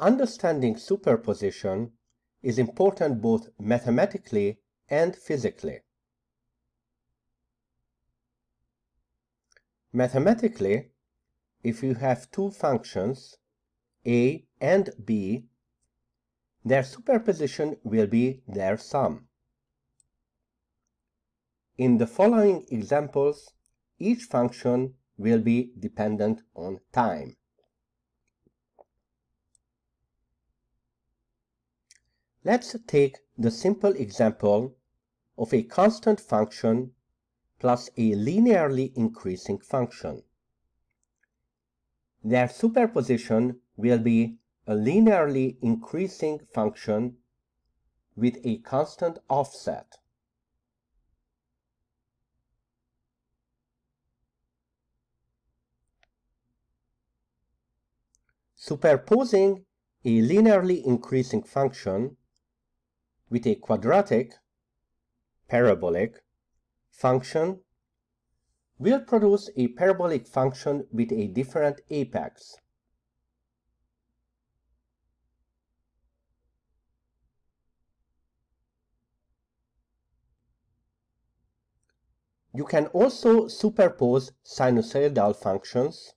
understanding superposition is important both mathematically and physically. Mathematically, if you have two functions, a and b, their superposition will be their sum. In the following examples, each function will be dependent on time. Let's take the simple example of a constant function plus a linearly increasing function. Their superposition will be a linearly increasing function with a constant offset. Superposing a linearly increasing function with a quadratic, parabolic, function will produce a parabolic function with a different apex. You can also superpose sinusoidal functions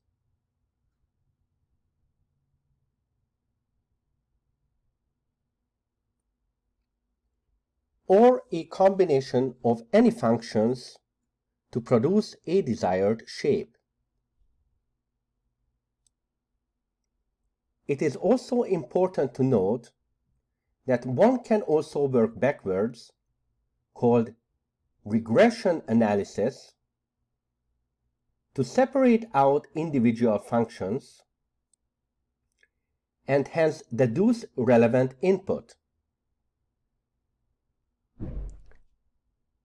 or a combination of any functions to produce a desired shape. It is also important to note that one can also work backwards, called regression analysis, to separate out individual functions and hence deduce relevant input.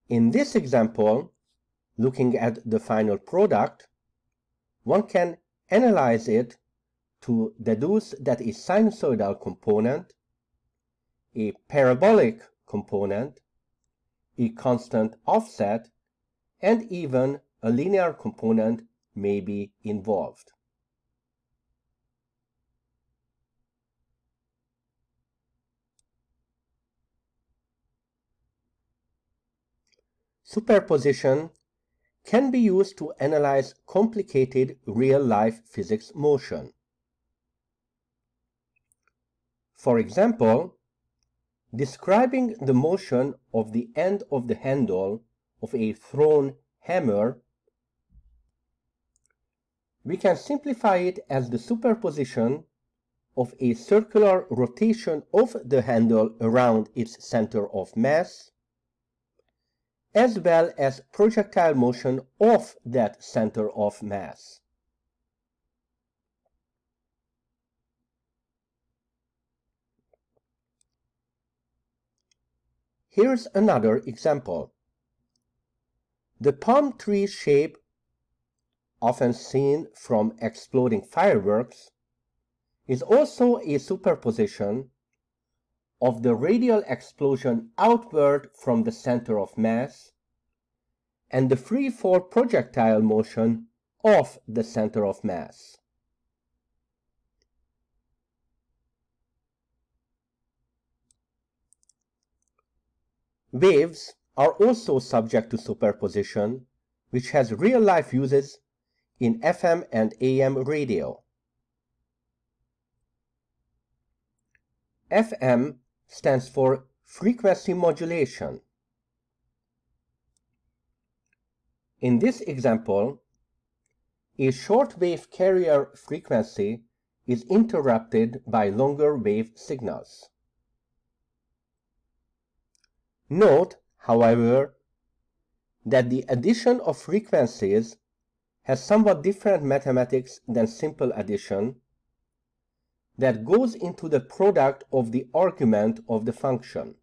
In this example, looking at the final product, one can analyze it to deduce that a sinusoidal component, a parabolic component, a constant offset, and even a linear component may be involved. Superposition can be used to analyze complicated real-life physics motion. For example, describing the motion of the end of the handle of a thrown hammer, we can simplify it as the superposition of a circular rotation of the handle around its center of mass as well as projectile motion off that center of mass. Here's another example. The palm tree shape, often seen from exploding fireworks, is also a superposition of the radial explosion outward from the center of mass and the free fall projectile motion off the center of mass. Waves are also subject to superposition, which has real-life uses in FM and AM radio. FM stands for frequency modulation. In this example, a short wave carrier frequency is interrupted by longer wave signals. Note, however, that the addition of frequencies has somewhat different mathematics than simple addition that goes into the product of the argument of the function.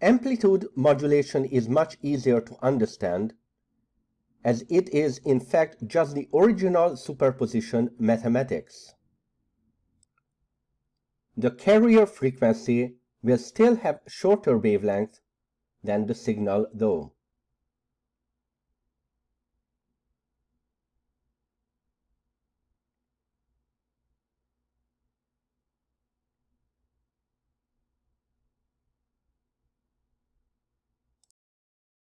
Amplitude modulation is much easier to understand as it is in fact just the original superposition mathematics. The carrier frequency will still have shorter wavelength than the signal though.